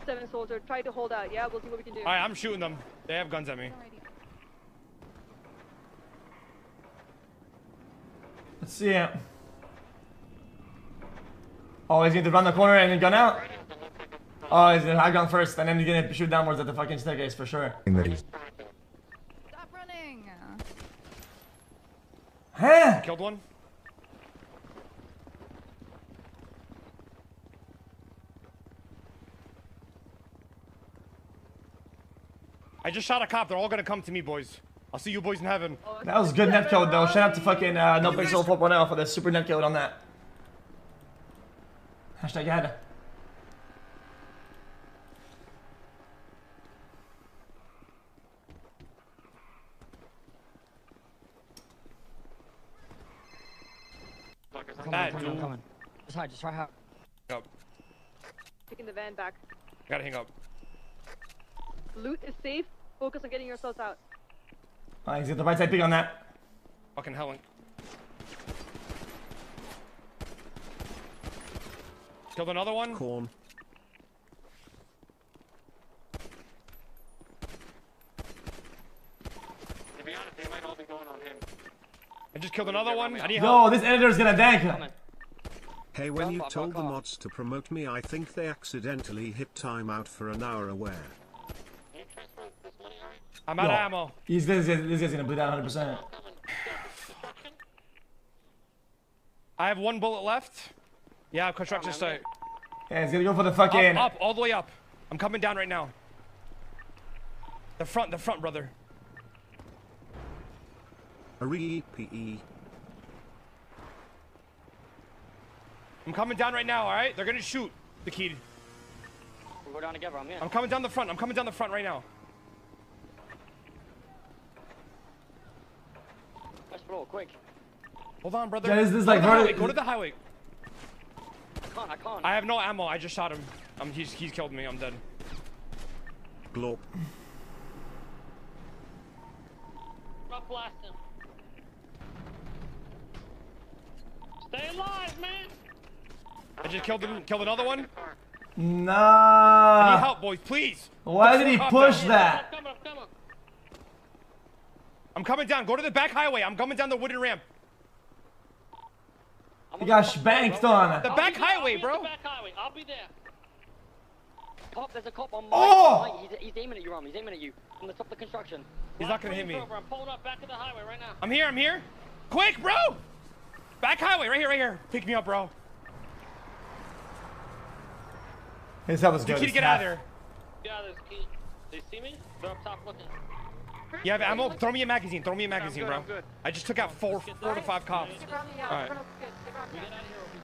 07 soldier. Try to hold out. Yeah, we'll see what we can do. All right, I'm shooting them. They have guns at me. Let's see it. Oh, he's going to run the corner and then gun out? Oh, he's gonna high gun first, and then he's gonna shoot downwards at the fucking staircase for sure. Stop running. Huh? Killed one. I just shot a cop. They're all gonna come to me, boys. I'll see you boys in heaven. That was good net code though. Shout out to fucking uh, No Pixel 4.0 for the super net code on that. Hashtag ad. Bad, coming, dude. I'm coming. Just hide, just try hard. Hang up. Taking the van back. Gotta hang up. Loot is safe. Focus on getting yourselves out. Alright, he's got the right side pick on that. Fucking Helen. Killed another one. Corn. To be honest, they might all be going on him. I just killed another one. I need Yo, help. this editor's gonna dank. Hey, when you told the mods to promote me, I think they accidentally hit timeout for an hour aware. Can you transfer this money, alright? I'm out of ammo. He's this, guy's- this guy's gonna bleed out 100%. I have one bullet left. Yeah, construction Come on, site. Yeah, he's gonna go for the fucking. Up, up, all the way up. I'm coming down right now. The front, the front, brother. A re-PE. I'm coming down right now, alright? They're gonna shoot the key. We'll go down together, I'm here. I'm coming down the front. I'm coming down the front right now. First floor, quick. Hold on, brother. Yeah, this- this is Go to like the highway. Go to the highway. I can't, I can't. I have no ammo. I just shot him. Um, he's he's killed me. I'm dead. Glorp. Drop blast him. Stay alive, man! I just killed him. Killed another one. I need help, boys, please. Why did he push that. that? I'm coming, I'm coming. I'm coming down. Go to the back highway. I'm coming down the wooden ramp. I'm He on got spanked floor, bro. on. The back be there, I'll highway, bro. The back highway. I'll be there. Cop, there's a cop on my Oh! He's, he's aiming at you, Ram. He's aiming at you. From the top of the construction. He's not gonna hit me. I'm pulling up back to the highway right now. I'm here. I'm here. Quick, bro. Back highway. Right here. Right here. Pick me up, bro. His health is You good. key to It's get out of half. there. Yeah, there's key. They see me? They're up top looking. You have ammo? Throw me a magazine. Throw me a I'm magazine, bro. I'm. I just took out four, four to five cops. All right.